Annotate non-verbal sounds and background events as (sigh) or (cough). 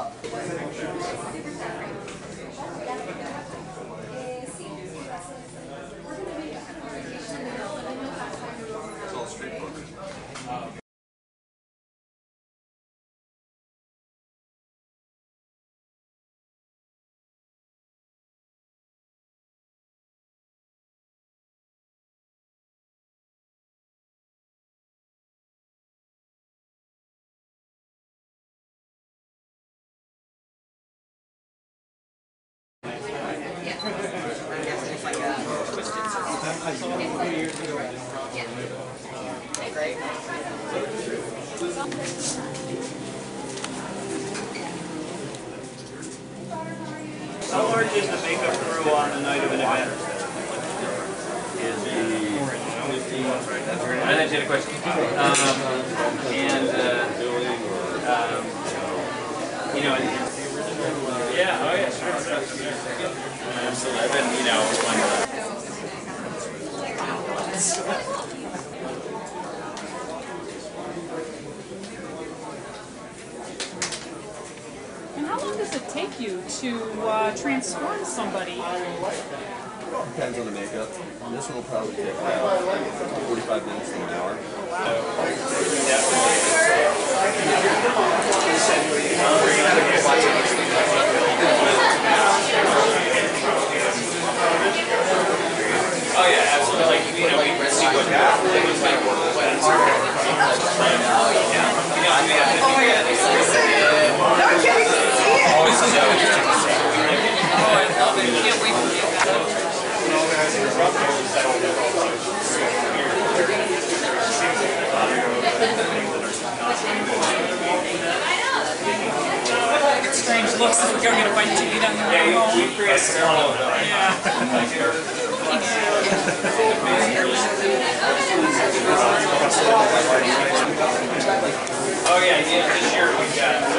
It's How large is the makeup crew on the night of an event? I understand the question. Um, and, uh, um, you know, yeah, oh yeah, sure. I've been, you know, And how long does it take you to uh, transform somebody? Depends on the makeup. This one will probably take about 45 minutes to an hour. oh Like, you know, we see what happens. might work well. You know, I mean, I think, yeah, they always know. Oh, I love it. Can't wait to get that. It's strange looks as we're going to fight TV the Yeah, road. we, we create a. Yeah. (laughs) (laughs) Oh yeah, yeah. This year we've got